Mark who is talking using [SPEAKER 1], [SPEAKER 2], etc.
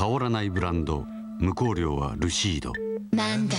[SPEAKER 1] 香らないブランド無香料はルシード。
[SPEAKER 2] マンダ